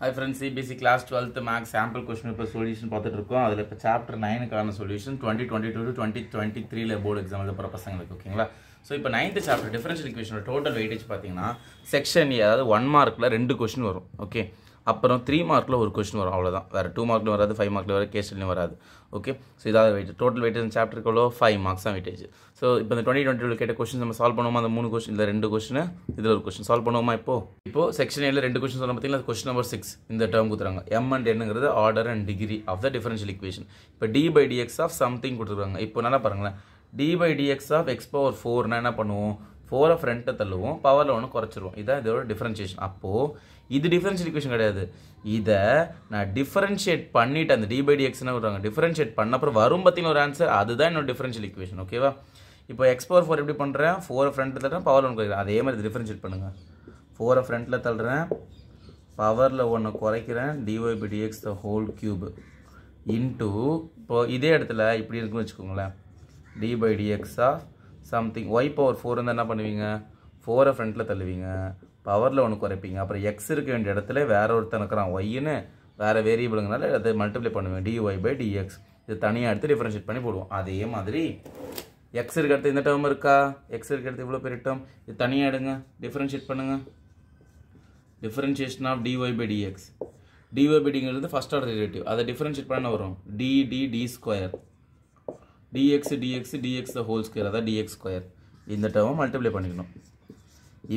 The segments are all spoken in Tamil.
Hi friends CBSE class twelfth maths sample question இப்போ சொல்யூஷன் பார்த்துட்டு இருக்கோம் அதில் இப்போ chapter நைனுக்கான solution twenty twenty two twenty twenty த்ரீல போர்டு எக்ஸாம் எழுத போகிற பசங்களுக்கு ஓகேங்களா ஸோ இப்போ நைன்த் சாப்டர் டிஃபரன்ஷியல் இக்குவேஷனோட டோட்டல் வெயிட்டேஜ் பார்த்தீங்கன்னா செக்ஷன் ஏ அதாவது ஒன் மார்க்கில் ரெண்டு கொஸ்டின் வரும் ஓகே அப்புறம் த்ரீ மார்க்கில் ஒரு கொஸ்டின் வரும். அவ்வளோதான் வேறு டூ மார்க்கில் வராது ஃபைவ் மார்க்கில் வராது கேஸ்டிலையும் வராது. ஓகே ஸோ இதாவது வெயிட் டோட்டல் வெயிட்டேஜ் சாப்டருக்கு எவ்வளோ? ஃபைவ் மார்க்ஸ் தான் வெயிட்டேஜ் ஸோ இப்போ இந்த டுவெண்ட்டி டுவெண்ட்டி கேட்ட கொஸ்டின் நம்ம சால்வ் பண்ணுவோமா? அந்த மூணு கொஸ்டின் இல்லை ரெண்டு கொஸ்டின் இதில் ஒரு கொஸ்டின் சால்வ் பண்ணுவோமா இப்போ? இப்போ செக்ஷன் ஏல ரெண்டு கொஸ்டின் சொன்ன பார்த்தீங்கன்னா கொஸ்டின் நம்பர் சிக்ஸ் இந்த டேர்ம் கொடுத்துறாங்க எம் அண்ட் என்னங்கிறது order and degree of the differential equation இப்போ D by DX of something கொடுத்துருக்காங்க. இப்போ நல்லா பாருங்களேன். D by DX of X power ஃபோர்னா என்ன பண்ணுவோம்? ஃபோரை ஃப்ரண்ட்டை தள்ளுவோம். பவரில் ஒன்று குறைச்சிருவோம். இதான் இதோட டிஃபரன்ஷியேஷன் அப்போது இது டிஃபரன்ஷியல் ஈக்குவேஷன் கிடையாது. இதை நான் டிஃபரன்ஷியேட் பண்ணிவிட்டு அந்த டி பை டிஎக்ஸ்னு விடுறாங்க டிஃபரன்ஷியேட் பண்ண அப்புறம் வரும் பார்த்தீங்கன்னா ஒரு ஆன்சர் அதுதான் என்னோட டிஃபரன்ஷியல் ஈக்குவேஷன் ஓகேவா இப்போ எக்ஸ் பவர் ஃபோர் எப்படி பண்ணுறேன் ஃபோரை ஃப்ரண்ட்டில் தள்ளுறேன் பவர் ஒன்று குறைக்கிறேன். அதே மாதிரி டிஃபரன்ஷியேட் பண்ணுங்கள் ஃபோரை ஃப்ரண்ட்டில் தள்ளுறேன் பவரில் ஒன்று குறைக்கிறேன் DY by DX the whole cube into இப்போ இதே இடத்துல இப்படி இருக்குன்னு வச்சுக்கோங்களேன். டி பை டிஎக்ஸா சம்திங் ஒய் பவர் ஃபோர் இருந்தால் என்ன பண்ணுவீங்க? ஃபோரை ஃப்ரண்ட்டில் தள்ளுவீங்க. பவரில் ஒன்று குறைப்பீங்க. அப்புறம் எக்ஸ் இருக்க வேண்டிய இடத்துல வேற ஒருத்தன் இருக்கிறான். ஒய்ன்னு வேறு வேரியபிளுங்கனால அதை மல்டிப்ளை பண்ணுவேன் டிஒய் பை டிஎக்ஸ் இது தனியாக எடுத்து டிஃப்ரென்ஷியேட் பண்ணி போடுவோம். அதே மாதிரி எக்ஸ் இருக்க இடத்து இந்த டேர்ம் இருக்கா? எக்ஸ் இருக்க இடத்து இவ்வளோ பெரிய டேர்ம் இது தனியாக எடுங்க. டிஃப்ரென்ஷியேட் பண்ணுங்கள் differentiation of DY by DX DY by டிங்கிறது first order relative அதை டிஃப்ரென்ஷியேட் பண்ண வரும். D D D square DX DX DX whole square அதான் டிஎக்ஸ் ஸ்கொயர் இந்த டேர்மை மல்டிப்ளை பண்ணிக்கணும்.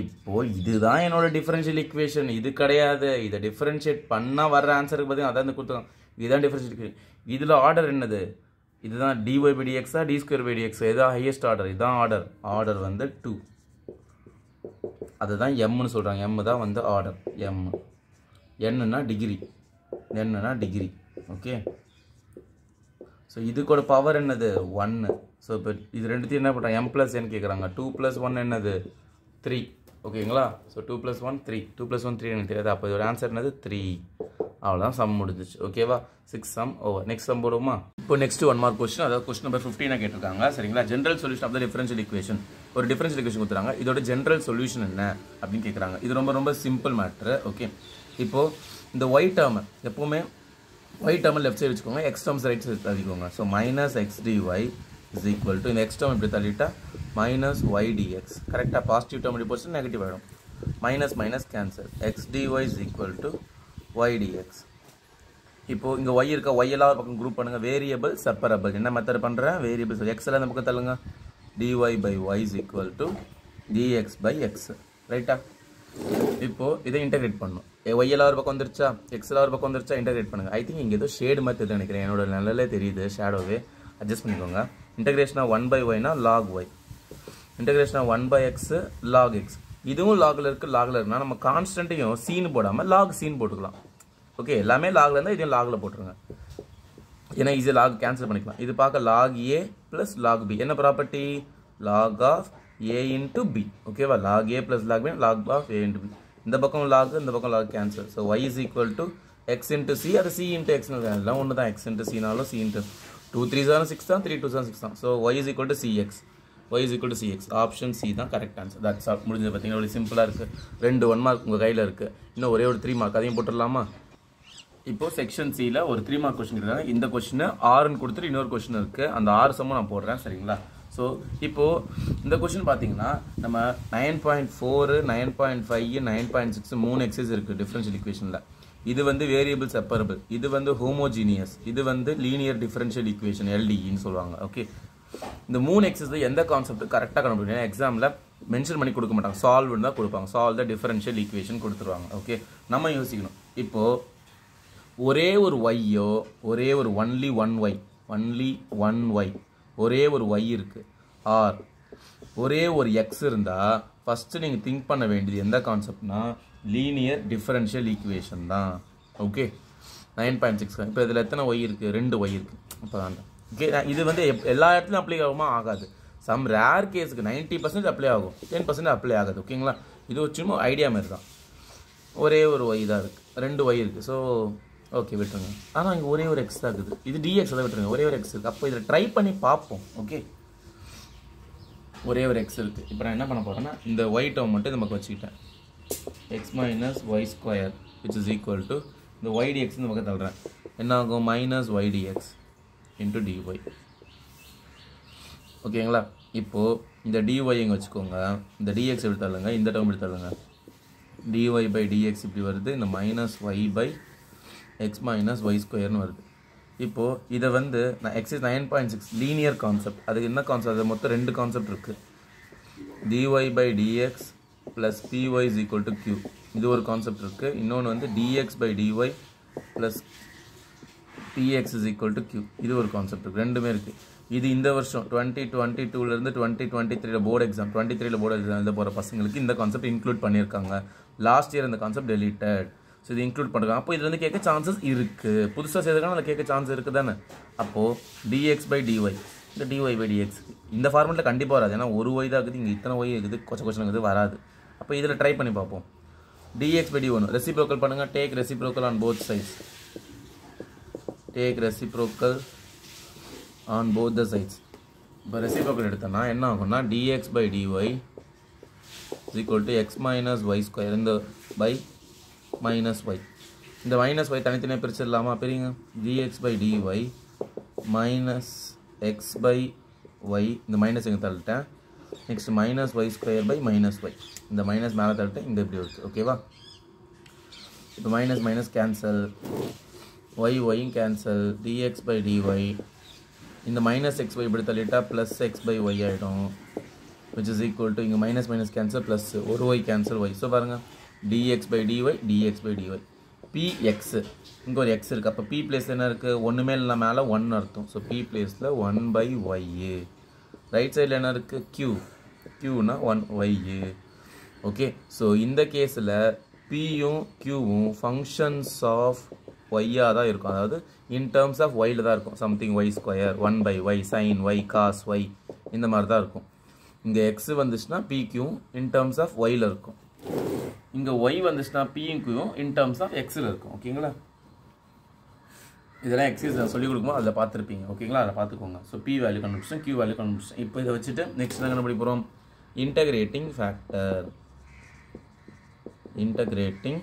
இப்போ இதுதான் என்னோட டிஃபரன்ஷியல் ஈக்குவேஷன் இது கிடையாது. இதை டிஃப்ரென்ஷியேட் பண்ணால் வர்ற ஆன்சருக்கு பார்த்தீங்கன்னா அதான் இந்த கொடுத்தோம். இதுதான் டிஃபரன்ஷியல் இதில் ஆர்டர் என்னது? இதுதான் டிஒய் பை டிஎக்ஸா டி ஸ்கொயர் பை டிஎக்ஸ் இதுதான் ஹையஸ்ட் ஆர்டர் இதுதான் ஆர்டர் ஆர்டர் வந்து டூ அதுதான் எம்னு சொல்கிறாங்க எம் தான் வந்து ஆர்டர் எம் என்னன்னா டிகிரி என்னன்னா டிகிரி ஓகே ஸோ இதுக்கோட பவர் என்னது? ஒன்று ஸோ இப்போ இது ரெண்டுத்தையும் என்ன பண்ணுறாங்க எம் ப்ளஸ் என் கேட்குறாங்க டூ ப்ளஸ் ஒன் என்னது? த்ரீ ஓகேங்களா? So two plus one three two plus one three எனக்கு தெரியாது. அப்போ இதோட ஆன்சர் என்னது? த்ரீ அவ்வளோதான் சம் முடிஞ்சிச்சு. ஓகேவா? Six sum over next sum போடுவோமா? இப்போ நெக்ஸ்ட் ஒன் மார்க் கொஸ்டின் அதாவது கொஸ்டின் நம்பர் ஃபிஃப்டினாக கேட்டிருக்காங்க. சரிங்களா? General solution of the differential equation ஒரு டிஃபரன்ஷியல் இக்குவேஷன் கொடுத்துறாங்க. இதோட ஜென்ரல் சொல்யூஷன் என்ன அப்படின்னு கேட்குறாங்க இது ரொம்ப ரொம்ப சிம்பிள் மேட்ரு ஓகே இப்போது இந்த ஒயிட் டேர்ம் எப்போவுமே ஒயிட் டேர்மை லெஃப்ட் சைடு வச்சுக்கோங்க. X terms right side தள்ளிக்கோங்க so minus X DY is equal to இந்த எக்ஸ் டேர்ம் இப்படி தள்ளிட்டா மைனஸ் ஒய் டிஎக்ஸ் கரெக்டாக பாசிட்டிவ் டேர்ம் இப்படி போச்சு நெகட்டிவ் ஆகிடும் minus minus cancel X DY is equal to Y DX இப்போ இங்கே ஒய் இருக்க ஒய் எல்லாம் ஒரு பக்கம் குரூப் பண்ணுங்கள் வேரியபிள் செப்பரபிள் என்ன மெத்தட் பண்ணுறேன் வேரியபிள் எக்ஸ் எல்லாம் இந்த பக்கம் தள்ளுங்க. DY by Y is equal to DX by X ரைட்டா இப்போ இதை இன்டகிரேட் பண்ணும். ஒய் எல்லாம் ஒரு பக்கம் வந்துருச்சா? எக்ஸ் எல்லாம் ஒரு பக்கம் வந்துருச்சா? இன்டகிரேட் பண்ணுங்கள் ஐ திங்க் இங்கே ஏதோ ஷேடு மாதிரி தெரியுது நினைக்கிறேன். என்னோட நல்லலே தெரியுது ஷேடோவே அட்ஜஸ்ட் பண்ணிக்கோங்க. Integration one by ஒய்னா log Y integration one by X log X இதுவும் லாகில் இருக்குது லாகில் இருக்குன்னா நம்ம கான்ஸ்டன்ட்டையும் சீன் போடாமல் லாக் சீன் போட்டுக்கலாம். ஓகே எல்லாமே லாகில் இருந்தால் இதையும் லாகில் போட்டுருங்க. ஏன்னா ஈஸியாக லாக் கேன்சல் பண்ணிக்கலாம். இது பார்க்க log A plus log B என்ன property log of A into B ஓகேவா log A plus log B log of A into B இந்த பக்கம் லாக் இந்த பக்கம் log cancel so Y is equal to X into C அது சி இன்ட்டு எக்ஸ் எல்லாம் ஒன்று தான் X into சினாலும் C into two three seven six தான் த்ரீ டூ செவன் சிக்ஸ் தான் so Y is equal to CX Y is equal to C X option C தான் கரெக்ட் ஆன்சர் தட்ஸ் ஆல் முடிஞ்சது பார்த்தீங்கன்னா ஒரு சிம்பிளாக இருக்குது ரெண்டு ஒன் மார்க் உங்கள் கையில் இருக்குது இன்னும் ஒரே ஒரு த்ரீ மார்க் அதையும் போட்டுடலாமா? இப்போது செக்ஷன் சியில் ஒரு த்ரீ மார்க் கொஸ்டின் இருக்காங்க இந்த கொஸ்டின் ஆறுன்னு கொடுத்துட்டு இன்னொரு கொஸ்டின் இருக்குது அந்த ஆறு சம்மும் நான் போடுறேன். சரிங்களா? ஸோ இப்போது இந்த கொஸ்டின் பார்த்தீங்கன்னா நம்ம nine point four nine point five nine point six மூணு எக்ஸைஸ் இருக்குது டிஃப்ரென்ஷியல் இக்குவேஷனில் இது வந்து வேரியபிள் செப்பரபிள் இது வந்து ஹோமோஜீனியஸ் இது வந்து லீனியர் டிஃபரன்ஷியல் ஈக்குவேஷன் எல்டிஇன்னு சொல்லுவாங்க. ஓகே இந்த மூணு எக்ஸஸ் எந்த கான்செப்ட் கரெக்டாக கண்டுபிடிக்கணும்? எக்ஸாமில் மென்ஷன் பண்ணி கொடுக்க மாட்டாங்க. சால்வ்னு தான் கொடுப்பாங்க. சால்வ் த டிஃபரன்ஷியல் ஈக்குவேஷன் கொடுத்துருவாங்க. ஓகே நம்ம யோசிக்கணும். இப்போது ஒரே ஒரு ஒய்யோ ஒரே ஒரு only one Y only one Y ஒரே ஒரு ஒய் இருக்குது ஆர் ஒரே ஒரு எக்ஸ் இருந்தால் ஃபஸ்ட்டு நீங்கள் திங்க் பண்ண வேண்டியது எந்த கான்செப்ட்னா லீனியர் டிஃபரன்ஷியல் ஈக்குவேஷன் தான். ஓகே நைன் பாயிண்ட் சிக்ஸ் இப்போ இதில் எத்தனை ஒய் இருக்குது ரெண்டு ஒய் இருக்குது இப்போ தான் ஓகே இது வந்து எப் எல்லா இடத்துலையும் அப்ளை ஆகுமா? ஆகாது. சம் ரேர் கேஸுக்கு நைன்ட்டி பர்சன்ட் அப்ளை ஆகும். டென் பர்சன்ட் அப்ளை ஆகாது. ஓகேங்களா இது ஒரு சும்மா ஐடியா மாதிரி தான். ஒரே ஒரு ஒய் தான் இருக்குது ரெண்டு ஒய் இருக்குது ஸோ ஓகே விட்டுருங்க. ஆனால் இங்கே ஒரே ஒரு எக்ஸ் தான் இருக்குது. இது டிஎக்ஸ் தான் விட்டுருங்க. ஒரே ஒரு எக்ஸ் இருக்குது அப்போ இதில் ட்ரை பண்ணி பார்ப்போம். ஓகே ஒரே ஒரு எக்ஸ் இருக்குது இப்போ நான் என்ன பண்ண போகிறேன்னா இந்த ஒய் டேர்ம் மட்டும் நமக்கு வச்சுக்கிட்டேன். X minus Y square which is equal to இந்த ஒய் டிஎக்ஸ் இந்த பக்கம் தள்ளுறேன் என்ன ஆகும் minus Y DX into DY ஓகேங்களா இப்போது இந்த டிஒய் வச்சுக்கோங்க. இந்த டிஎக்ஸ் இப்படி தள்ளுங்க இந்த டேர்ம் இப்படி தள்ளுங்க. டிஒய் பை டிஎக்ஸ் இப்படி வருது இந்த minus Y by X minus Y ஸ்கொயர்னு வருது. இப்போது இதை வந்து நான் exercise nine point six linear concept அதுக்கு என்ன கான்செப்ட் அது மொத்தம் ரெண்டு கான்செப்ட் இருக்குது DY by DX plus PY is equal to Q இது ஒரு கான்செப்ட் இருக்குது இன்னொன்று வந்து DX by DY plus PX is equal to Q இது ஒரு கான்செப்ட் இருக்குது ரெண்டுமே இருக்குது இது இந்த வருஷம் டுவெண்ட்டி டுவெண்ட்டி டூலேருந்து டுவெண்ட்டி டுவெண்ட்டி த்ரீல போர்டு எக்ஸாம் டுவெண்ட்டி த்ரீல போர்டு எக்ஸாம் எழுத போகிற பசங்களுக்கு இந்த கான்செப்ட் இன்க்ளூட் பண்ணியிருக்காங்க லாஸ்ட் இயர் இந்த கான்செப்ட் டெலிட்டட் ஸோ இது இன்க்ளூட் பண்ணுறாங்க அப்போ இது வந்து கேட்க சான்சஸ் இருக்குது புதுசாக செய்ததுக்கான அதில் கேட்க சான்ஸ் இருக்குது தானே அப்போது டிஎக்ஸ் பை டிஒய் இந்த டிஒய் பை டிஎக்ஸ் இந்த ஃபார்மெட்டில் கண்டிப்பாக வராது. ஏன்னா ஒரு ஒய் தான் இருக்குது. இங்கே இத்தனை ஒய் இருக்குது. கொச்ச கொச்சன் இருக்குது. வராது. அப்போ இதில் ட்ரை பண்ணி பார்ப்போம். டிஎக்ஸ் பை டி ஒன்று ரெசிப்ரோக்கல் பண்ணுங்கள் take reciprocal on both sides take reciprocal on both the sides இப்போ ரெசிப்ரோக்கல் எடுத்தோன்னா என்ன ஆகும்னா DX by DY equal to X minus Y square இந்த பை மைனஸ் ஒய் இந்த மைனஸ் ஒய் தனித்தனியாக பிரிச்சிடலாமா? பிரிங்க. DX by DY minus X by Y இந்த மைனஸ் எங்கே தள்ளிட்டேன்? Next minus Y square by minus Y இந்த மைனஸ் மேலே தள்ளிட்டேன் இங்கே இப்படி வருது ஓகேவா இப்போ மைனஸ் மைனஸ் கேன்சல் ஒய் ஒய்யும் கேன்சல் டிஎக்ஸ் பை டிஒய் இந்த மைனஸ் எக்ஸ் ஒய் இப்படி தள்ளிட்டால் ப்ளஸ் எக்ஸ் பை ஒய் ஆகிடும் விச் இஸ் ஈக்குவல் டு இங்கே மைனஸ் மைனஸ் கேன்சல் ப்ளஸ் ஒரு ஒய் கேன்சல் ஒய் ஸோ பாருங்கள் DX by DY DX by DY P X இங்கே ஒரு எக்ஸ் இருக்குது அப்போ பி பிளேஸ் என்ன இருக்குது ஒன்றுமே இல்லை மேலே ஒன் அர்த்தம். ஸோ பி பிளேஸில் ஒன் பை ஒய்யு ரைட் சைடில் என்ன இருக்குது க்யூ க்யூனா ஒன் ஒய்யு ஓகே ஸோ இந்த கேஸில் பியும் க்யூவும் ஃபங்க்ஷன்ஸ் ஆஃப் ஒய்யாக தான் இருக்கும். அதாவது இன் டேர்ம்ஸ் ஆஃப் ஒயில் தான் இருக்கும். Something Y square one by Y sine Y cos Y இந்த மாதிரி தான் இருக்கும். இங்கே எக்ஸ் வந்துச்சுன்னா பிக்யூவும் இன் டேர்ம்ஸ் ஆஃப் ஒயில் இருக்கும். இங்கே ஒய் வந்துச்சுன்னா பியும் க்யூவும் இன் டேர்ம்ஸ் ஆஃப் எக்ஸில் இருக்கும். ஓகேங்களா இதெல்லாம் எக்ஸைஸ் நான் சொல்லிக் கொடுக்கும்போது அதில் பார்த்துருப்பீங்க. ஓகேங்களா அதில் பார்த்துக்கோங்க. ஸோ பி வேல்யூ கண்டுபிடிச்சோம் கியூ வேல்யூ கண்டுபிடிச்சோம் இப்போ இதை வச்சுட்டு நெக்ஸ்ட் என்ன கண்டுபிடி போகிறோம் இன்டகிரேட்டிங் ஃபேக்டர் இன்டகிரேட்டிங்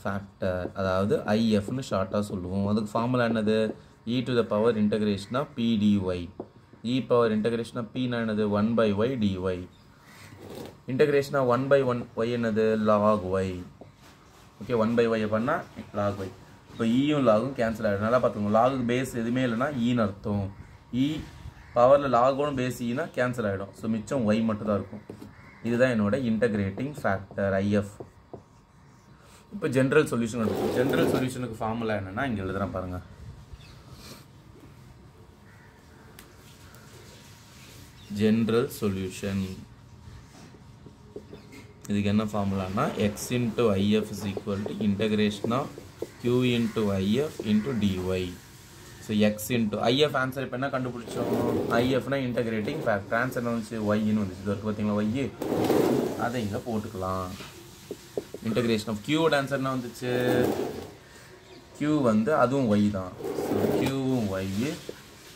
ஃபேக்டர் அதாவது ஐஎஃப்னு ஷார்ட்டாக சொல்லுவோம். அதுக்கு ஃபார்முலா என்னது? E to the power integration of P dy e power integration of என்னது? One by y dy integration of one by one y என்னது? Log y okay one by y பண்ணால் லாக் ஒய் இப்போ ஈயும் லாகும் கேன்சல் ஆகிடும் நல்லா பார்த்துக்கோங்க. லாகுக்கு பேஸ் எதுவுமே இல்லைன்னா e ஈன்னு அர்த்தம். இ பவரில் லாகோடும் பேஸ் ஈனா கேன்சல் ஆகிடும் ஸோ மிச்சம் ஒய் மட்டும் தான் இருக்கும். இதுதான் என்னோட இன்டகிரேட்டிங் ஃபேக்டர் ஐஎஃப் இப்போ ஜென்ரல் சொல்யூஷன் எடுக்கும் ஜென்ரல் சொல்யூஷனுக்கு ஃபார்முலா என்னென்னா இங்கே எழுதுகிறேன் பாருங்கள் ஜென்ரல் சொல்யூஷன் இதுக்கு என்ன ஃபார்முலானா x into IF is equal to integration of Q into IF into dy so x into IF answer இப்போ என்ன கண்டுபிடிச்சோம்? ஐஎஃப்னா இன்டகிரேட்டிங் ஃபேக்டர் ஆன்சர் வந்துச்சு ஒய்ன்னு வந்துச்சு. இது பார்த்தீங்களா ஒய் அதை இங்கே போட்டுக்கலாம். இன்டகிரேஷன் ஆஃப் கியூவோட ஆன்சர் என்ன வந்துச்சு? கியூ வந்து அதுவும் ஒய் தான். ஸோ கியூவும் y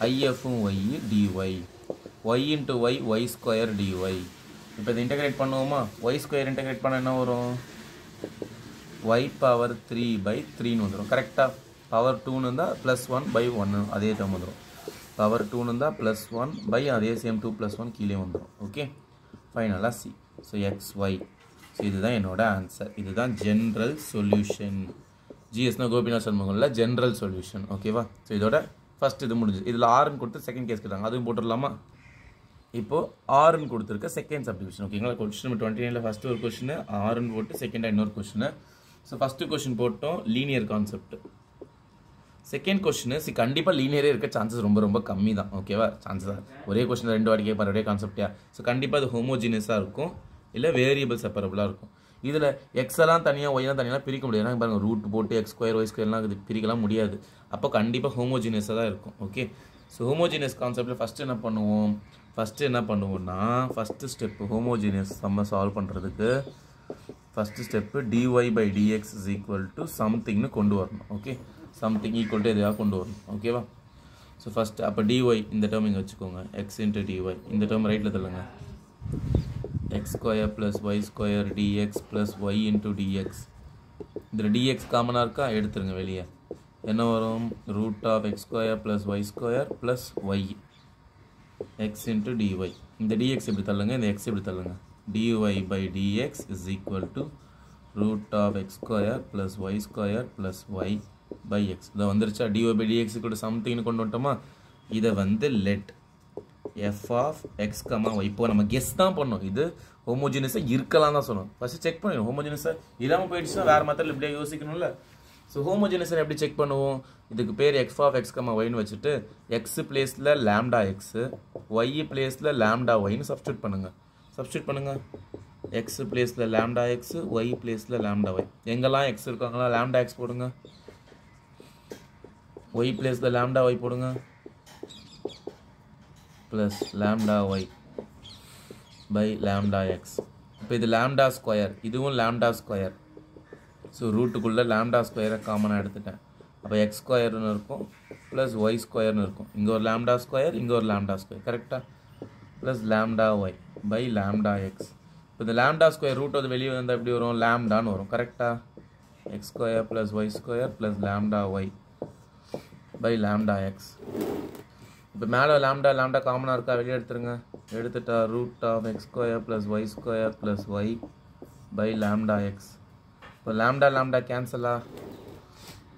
ஐஎஃப்பும் y dy y into y y square dy இப்போ இதை இன்டகிரேட் பண்ணுவோமா? ஒய் ஸ்கொயர் இன்டகிரேட் பண்ண என்ன வரும்? ஒய் பவர் த்ரீ பை த்ரீன்னு வந்துடும் கரெக்டாக பவர் டூன்னு இருந்தால் ப்ளஸ் ஒன் பை ஒன்று அதே டேர்ம் வந்துடும் பவர் டூன்னு இருந்தால் ப்ளஸ் ஒன் பை அதே சேம் டூ ப்ளஸ் ஒன் கீழே வந்துடும் ஓகே ஃபைனலாக C so x y so இதுதான் என்னோட ஆன்சர் இதுதான் ஜென்ரல் சொல்யூஷன் ஜிஎஸ்னா கோபிநாத் சண்முகம்ல ஜென்ரல் சொல்யூஷன் ஓகேவா ஸோ இதோட ஃபர்ஸ்ட் இது முடிஞ்சு இதில் ஆறுன்னு கொடுத்து செகண்ட் கேஸ் கேட்டாங்க. அதுவும் போட்டுடலாமா? இப்போது ஆறுன்னு கொடுத்துருக்க செகண்ட் சப்டிவிஷன் ஓகேங்களா கொஸ்டின் நம்பர் டுவெண்ட்டி நைனில் ஃபஸ்ட்டு ஒரு கொஸ்டின் ஆறுன்னு போட்டு செகண்டாக இன்னொரு கொஸ்டின் ஸோ ஃபஸ்ட்டு கொஷின் போட்டோம் linear concept second question C கண்டிப்பாக லீனியரே இருக்க சான்சஸ் ரொம்ப ரொம்ப கம்மி தான் ஓகேவா சான்சஸ் தான் ஒரே கொஷின் ரெண்டு வாட்டி கேட்பார் ஒரே கான்செப்டியா ஸோ கண்டிப்பாக அது ஹோமோஜினியஸாக இருக்கும். இல்லை வேரியபிள் செப்பரபிளாக இருக்கும். இதில் எக்ஸ் எல்லாம் தனியாக ஒய்லாம் தனியாக பிரிக்க முடியாது. ஏன்னா பாருங்க ரூட் போட்டு எக்ஸ் ஸ்கொயர் ஒய் ஸ்கொயர்லாம் இது பிரிக்கலாம் முடியாது. அப்போ கண்டிப்பாக ஹோமோஜினியஸாக தான் இருக்கும். ஓகே ஸோ ஹோமோஜினியஸ் கான்செப்டில் ஃபஸ்ட்டு என்ன பண்ணுவோம்? ஃபஸ்ட்டு என்ன பண்ணுவோம்னா ஃபஸ்ட்டு ஸ்டெப்பு ஹோமோஜினியஸ் நம்ம சால்வ் பண்ணுறதுக்கு first step dy by dx is equal to சம்திங்னு கொண்டு வரணும் ஓகே சம்திங் ஈக்குவல் டு எதையாக கொண்டு வரணும் ஓகேவா ஸோ ஃபஸ்ட்டு அப்போ டிஒய் இந்த டேர்ம் இங்கே வச்சுக்கோங்க. எக்ஸ் இன்ட்டு டிஒய் இந்த டேர்ம் ரைட்டில் தள்ளுங்க. X square plus y square dx plus y into dx இதில் டிஎக்ஸ் காமனாக இருக்கா? எடுத்துருங்க வெளியே. என்ன வரும்? Root of x square plus y square plus y x into dy இந்த டிஎக்ஸ் இப்படி தள்ளுங்க இந்த எக்ஸ் இப்படி தள்ளுங்க. Dy by dx is equal to root of x square plus y square plus y by x இதை வந்துருச்சா? டிஒய் பை டிஎக்ஸ் கூட சம்திங்னு கொண்டு வந்துட்டோமா? இதை வந்து let f of x comma y இப்போ நம்ம கெஸ் தான் பண்ணோம். இது ஹோமோஜினஸாக இருக்கலாம் தான் சொன்னோம். ஃபஸ்ட்டு செக் பண்ணிடும் ஹோமோஜினஸாக இல்லாமல் போயிடுச்சுனா வேறு மெத்தடில் இப்படியே யோசிக்கணும்ல. ஸோ ஹோமோஜினஸை எப்படி செக் பண்ணுவோம்? இதுக்கு பேர் எக்ஸ் ஆஃப் எக்ஸ் கமா ஒய்னு வச்சுட்டு எக்ஸ் பிளேஸில் லேம்டா எக்ஸு ஒய் பிளேஸில் லேம்டா ஒய்னு சப்ஸ்டியூட் பண்ணுங்கள் சப்ஸ்டியூட் பண்ணுங்கள் எக்ஸ் பிளேஸில் லேம்டா எக்ஸ் ஒய் பிளேஸில் லேம்டா ஒய் எங்கெல்லாம் எக்ஸ் இருக்காங்களா லேம்டா எக்ஸ் போடுங்க. ஒய் பிளேஸில் லேம்டா ஒய் போடுங்க. Plus lambda y by lambda x இப்போ இது லேம்டா ஸ்கொயர் இதுவும் லேம்டா ஸ்கொயர் ஸோ ரூட்டுக்குள்ளே லேம்டா ஸ்கொயரை காமனாக எடுத்துட்டேன். அப்போ எக்ஸ் ஸ்கொயர்னு இருக்கும். ப்ளஸ் ஒய் ஸ்கொயர்னு இருக்கும். இங்கே ஒரு லேம்டா ஸ்கொயர் இங்கே ஒரு லேம்டா ஸ்கொயர் கரெக்டாக plus lambda y by lambda x இப்போ இந்த லேம்டா ஸ்கொயர் ரூட் வந்து வெளியே வந்தால் எப்படி வரும்? லேம்டான்னு வரும். கரெக்டாக x square plus y square plus lambda y by lambda x இப்போ மேலே லேம்டா லேம்டா காமனாக இருக்கா? வெளியே எடுத்துருங்க. எடுத்துட்டா root of x square plus y square plus y by lambda x இப்போ லேம்டா லேம்டா கேன்சலா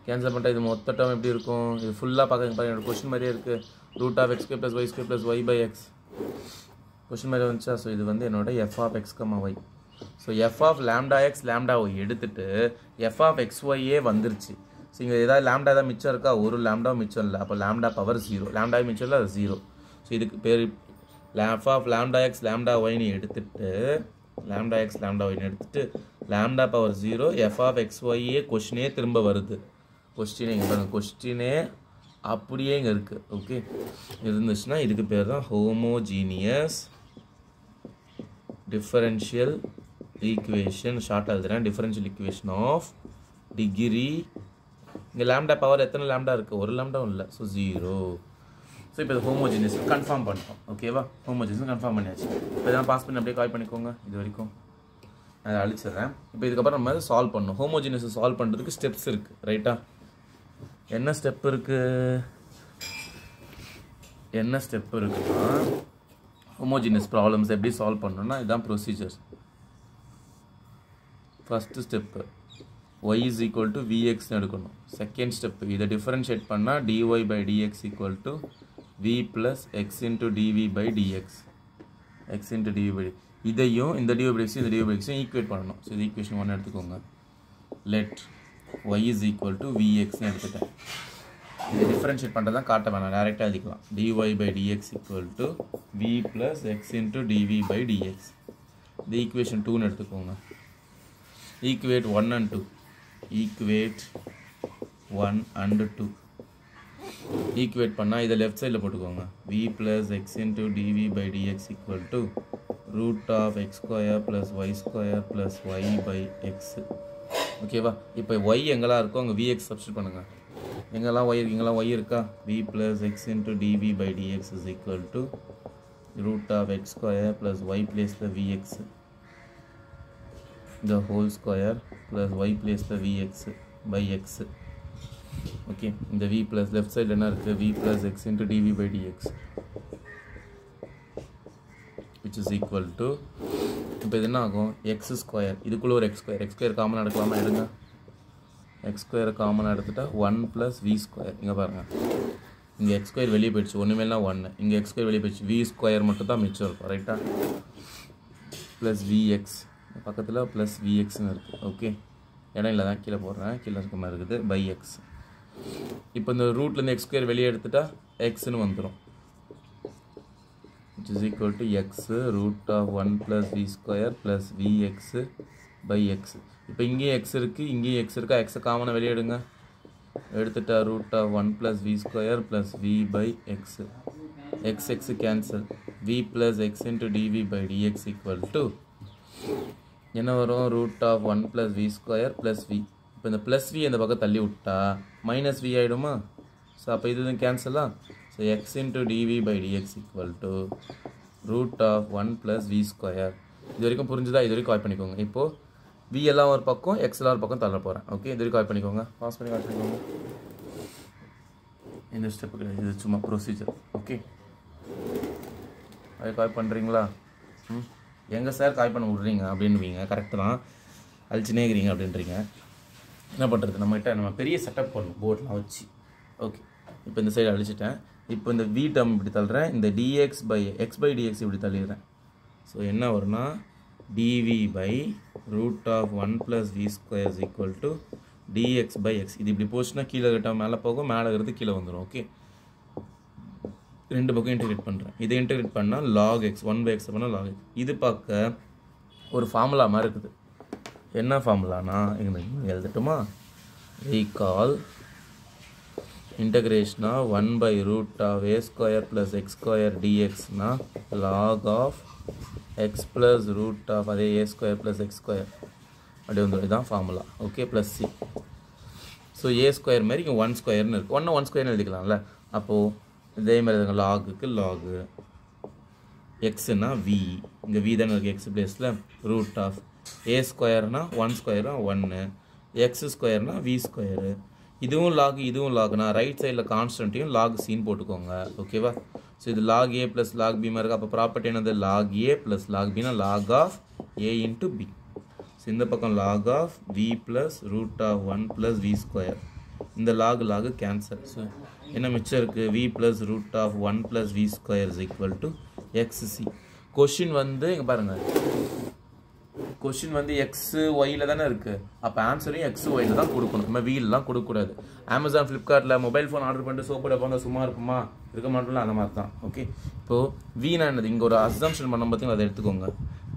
கேன்சல் பண்ணிட்டா இது மொத்த டேர்ம் எப்படி இருக்கும்? இது ஃபுல்லாக பார்க்க பாருங்க. கொஷின் மாதிரியே இருக்குது root of x plus y square plus y by x question மாதிரி வந்துச்சா? ஸோ இது வந்து என்னோட f of x comma y so f of lambda x lambda y எடுத்துட்டு எஃப் ஆஃப் எக்ஸ் ஒய்யே வந்துருச்சு. ஸோ இங்கே ஏதாவது லேம்டா ஏதாவது மிச்சம் இருக்கா? ஒரு லேம்டா மிச்சம் இல்லை. அப்போ லேம்டா பவர் ஜீரோ லேம்டா மிச்சம் இல்லை அது ஜீரோ ஸோ இதுக்கு பேர் f of lambda x lambda ஒய்னு எடுத்துட்டு லேம்டா எக்ஸ் லேம்டா ஒய்னு எடுத்துட்டு lambda power zero f of x ஒய்யே கொஷினே திரும்ப வருது. கொஸ்டினே இங்கே பாருங்கள் கொஸ்டினே அப்படியே இங்கே இருக்குது ஓகே இருந்துச்சுன்னா இதுக்கு பேர் தான் ஹோமோஜீனியஸ் டிஃபரன்ஷியல் ஈக்குவேஷன் ஷார்ட் எழுதுறேன் டிஃபரன்ஷியல் ஈக்குவேஷன் ஆஃப் டிகிரி இங்கே லேம்டா பவர் எத்தனை லேம்டா இருக்குது ஒரு லேம்டாவும் இல்லை. ஸோ ஜீரோ ஸோ இப்போ இது ஹோமோஜினியஸ் கன்ஃபார்ம் பண்ணிட்டோம். ஓகேவா ஹோமோஜினியஸ் கன்ஃபார்ம் பண்ணியாச்சு. இப்போ இதெல்லாம் பாஸ் பண்ணி அப்படியே கால் பண்ணிக்கோங்க. இது வரைக்கும். நான் அதை அழிச்சிடுறேன். இப்போ இதுக்கப்புறம் நம்ம சால்வ் பண்ணணும். ஹோமோஜினியஸை சால்வ் பண்ணுறதுக்கு ஸ்டெப்ஸ் இருக்குது ரைட்டா என்ன ஸ்டெப் இருக்குது என்ன ஸ்டெப் இருக்குன்னா ஹோமோஜினியஸ் ப்ராப்ளம்ஸ் எப்படி சால்வ் பண்ணணும்னா இதுதான் procedure first step y is equal to விஎக்ஸ்னு எடுக்கணும். செகண்ட் ஸ்டெப்பு இதை டிஃப்ரென்ஷியேட் பண்ணால் dy by dx equal to v plus x into dv by dx x into dv by இதையும் இந்த டிவி பை இந்த டிவி பை ஈக்குவேட் பண்ணணும். ஸோ இது ஈக்குவேஷன் ஒன்று எடுத்துக்கோங்க. Let y is equal to விஎக்ஸ்னு எடுத்துட்டேன். இது டிஃப்ரென்ஷியேட் பண்ணுறது தான் காட்ட வேணாம். டேரெக்டாக எழுதிக்கலாம். Dy by dx equal to v plus x into dv by dx இது ஈக்குவேஷன் டூன்னு எடுத்துக்கோங்க. Equate one and two equate one and two equate பண்ணால் இதை லெஃப்ட் சைடில் போட்டுக்கோங்க. V plus x into dv by dx equal to root of x square plus y square plus y by x ஓகேவா இப்போ ஒய் எங்கெல்லாம் இருக்கோ அங்கே விஎக்ஸ் சப்ஸ்டியூட் பண்ணுங்கள் எங்கெல்லாம் ஒய் இங்கெல்லாம் ஒய் இருக்கா? V plus x into dv by dx is equal to root of x square plus y பிளேஸில் v x the whole square plus y ப்ளேஸில் v x by x okay இந்த வி ப்ளஸ் லெஃப்ட் சைடில் என்ன இருக்குது v plus x into dv by dx which is equal to இப்போ இது என்ன ஆகும்? எக்ஸ் ஸ்கொயர் இதுக்குள்ளே ஒரு எக்ஸ் ஸ்கொயர் எக்ஸ் ஸ்கொயர் காமனாக எடுக்கலாமா? எடுங்க. எக்ஸ் ஸ்கொயர் காமனாக எடுத்துட்டா ஒன் ப்ளஸ் வி ஸ்கொயர் இங்கே பாருங்கள் இங்கே எக்ஸ் ஸ்கொயர் வெளியே போயிடுச்சு. ஒன்றுமேலாம் ஒன்று இங்கே எக்ஸ் ஸ்கொயர் வெளியே போயிடுச்சு. வி ஸ்கொயர் மட்டும் தான் மிச்சம் இருக்கும். ரைட்டா ப்ளஸ் விஎக்ஸ் பக்கத்தில் ப்ளஸ் விஎக்ஸ்னு இருக்குது ஓகே இடம் இல்லை தான் கீழே போடுறேன். கீழே இருக்க மாதிரி இருக்குது. பை எக்ஸ் இப்போ இந்த ரூட்லேருந்து எக்ஸ் ஸ்கொயர் வெளியே எடுத்துட்டா எக்ஸ்னு வந்துடும் which is equal to x root of 1 plus v square plus vx by x. இப்போ இங்கேயும் எக்ஸ் இருக்குது இங்கேயும் எக்ஸ் இருக்கா? எக்ஸை காமனாக வெளியிடுங்க. எடுத்துட்டா root of one plus v square plus v by x x x cancel v plus x into dv by dx equal to என்ன வரும்? Root of one plus v square plus v இப்போ இந்த ப்ளஸ் வி அந்த பக்கம் தள்ளி விட்டா மைனஸ் வி ஆகிடுமா ஸோ அப்போ இது கேன்சலா so x into dv by dx equal to root of one plus v square இது வரைக்கும் புரிஞ்சுதா? இது வரைக்கும் கால் பண்ணிக்கோங்க. இப்போது வி எல்லாம் ஒரு பக்கம் எக்ஸ் ஒரு பக்கம் தள்ள போகிறேன் ஓகே இது கால் பண்ணிக்கோங்க. பாஸ் பண்ணி காட்டிக்கோங்க இந்த ஸ்டெப்பு கிடையாது இது சும்மா ப்ரொசீஜர் ஓகே அது கால் பண்ணுறீங்களா ம். எங்கே சார் கால் பண்ண விட்றீங்க அப்படின்வீங்க கரெக்டு தான். அழிச்சுனே இருக்கிறீங்க அப்படின்றீங்க. என்ன பண்ணுறது நம்மகிட்ட நம்ம பெரிய செட்டப் பண்ணணும் போர்ட்லாம் வச்சு. ஓகே இப்போ இந்த சைடு அழிச்சிட்டேன். இப்போ இந்த வி டம் இப்படி தள்ளுறேன். இந்த dx by x by dx இப்படி தள்ளிடுறேன். ஸோ என்ன வரும்னா dv by root of one plus v square is equal to dx by x இது இப்படி போச்சுன்னா கீழே கிட்ட மேலே போகும் மேலே இருக்கிறது கீழே வந்துடும் ஓகே ரெண்டு பக்கம் இன்டெகிரேட் பண்ணுறேன் இதை இன்டெகிரேட் பண்ணால் log x one by x பண்ணால் லாக் எக்ஸ் இது பார்க்க ஒரு ஃபார்முலா மாதிரி இருக்குது. என்ன ஃபார்முலானா எங்களுக்கு எழுதட்டுமா? Recall இன்டகிரேஷனா one by root of a square plus x square டிஎக்ஸ்னா log of x plus root of அதே a square plus x square அப்படி வந்துடும் இதுதான் formula okay plus C so a square மாதிரி இங்கே ஒன் ஸ்கொயர்னு இருக்குது ஒன்று ஒன் ஸ்கொயர்னு எழுதிக்கலாம்ல? அப்போது இதே மாதிரி தாங்க லாகுக்கு லாகு எக்ஸுனா வி இங்கே வி தானே இருக்குது எக்ஸ் பிளேஸில் ரூட் ஆஃப் ஏ ஸ்கொயர்னால் ஒன் ஸ்கொயர்னால் ஒன்று எக்ஸ் ஸ்கொயர்னா வி ஸ்கொயரு இதுவும் லாக் இதுவும் லாக்னா ரைட் சைடில் கான்ஸ்டன்ட்டையும் லாக் சீன் போட்டுக்கோங்க. ஓகேவா ஸோ இது log a plus log b மாதிரி அப்போ ப்ராப்பர்ட்டி என்னது? Log A plus log Bina log of a into b so இந்த பக்கம் log of v plus root of one plus v square இந்த லாக் லாக் கேன்சல் ஸோ என்ன மிச்சம் இருக்குது v plus root of one plus v square is equal to x C question வந்து இங்கே பாருங்கள் கொஷின் வந்து எக்ஸு ஒயில் தானே இருக்குது அப்போ ஆன்சரையும் எக்ஸு ஒயில் தான் கொடுக்கணும். நம்ம வீல்லாம் கொடுக்கக்கூடாது. அமேசான் ஃப்ளிப்கார்ட்டில் மொபைல் ஃபோன் ஆர்டர் பண்ணிட்டு சோப்பு போனால் சும்மா இருக்குமா இருக்க மாட்டோம்ல அந்த மாதிரி தான். ஓகே இப்போது வீணா என்னது? இங்கே ஒரு அசம்ஷன் பண்ண பார்த்தீங்கன்னா அதை எடுத்துக்கோங்க.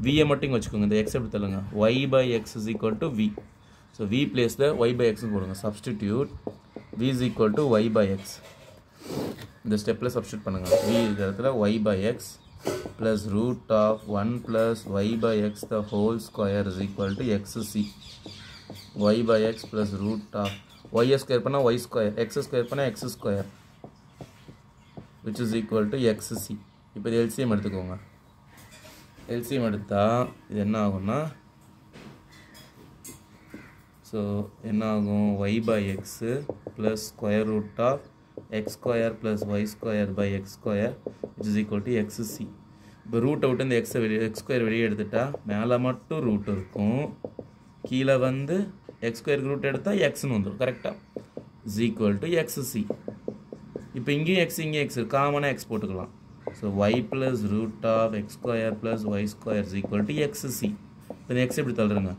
வியை மட்டும் இங்கே வச்சுக்கோங்க. இந்த எக்ஸ் எப்படி தள்ளுங்க. Y by x is equal to v so v பிளேஸில் ஒய் பை எக்ஸ்னு போடுங்க. Substitute v is equal to y by x இந்த ஸ்டெப்பில் சப்ஸ்டியூட் பண்ணுங்கள் வி இருக்கிற இடத்துல y by x plus root of 1 plus y by x the whole square is equal to xc y by x plus root of y square பண்ணா y square x square பண்ணா x square which is equal to xc இப்போ இது LCM எடுத்துக்கோங்க LCM எடுத்தா இது என்ன ஆகும்னா ஸோ என்ன ஆகும் y by x plus square root of x square plus y square by x square which is equal to xc இப்போ ரூட் அவுட் இந்த எக்ஸை வெளியே எக்ஸ் ஸ்கொயர் வெளியே எடுத்துட்டா மேலே மட்டும் ரூட் இருக்கும். கீழே வந்து எக்ஸ் ஸ்கொயருக்கு ரூட் எடுத்தால் எக்ஸ்னு வந்துடும் கரெக்டாக இஸ் ஈக்குவல் டு எக்ஸ்சி இப்போ இங்கேயும் எக்ஸ் இங்கேயும் எக்ஸ் காமனாக எக்ஸ் போட்டுக்கலாம். So y plus root of x square plus y square is equal to x C இப்போ இந்த எக்ஸ் எப்படி தள்ளுறேங்க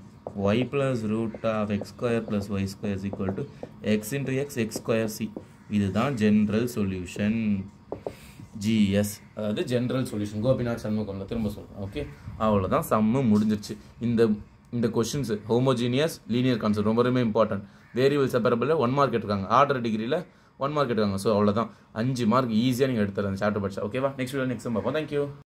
y plus root of x square plus y square is equal to x into x x square C இதுதான் ஜென்ரல் சொல்யூஷன் ஜிஎஸ் அதாவது ஜென்ரல் சொல்யூஷன் கோபிநாத் சண்முகம்ல திரும்ப சொல்கிறேன் ஓகே அவ்வளோதான் சம்மு முடிஞ்சிருச்சு. இந்த இந்த கொஷின்ஸ் ஹோமோஜீனியஸ் லீனியர் கான்செப்ட் ரொம்ப ரொம்ப இம்பார்ட்டன்ட் வேரியபிள் செப்பரபிளில் ஒன் மார்க் எடுத்துருக்காங்க. ஆர்டர் டிகிரியில் ஒன் மார்க் எடுத்துருக்காங்க. ஸோ அவ்வளோதான் அஞ்சு மார்க் ஈஸியாக நீங்கள் எடுத்துருங்க சாப்டர் படிச்சா. ஓகேவா நெக்ஸ்ட் வீடியோ நெக்ஸ்ட் பார்ப்போம். Thank you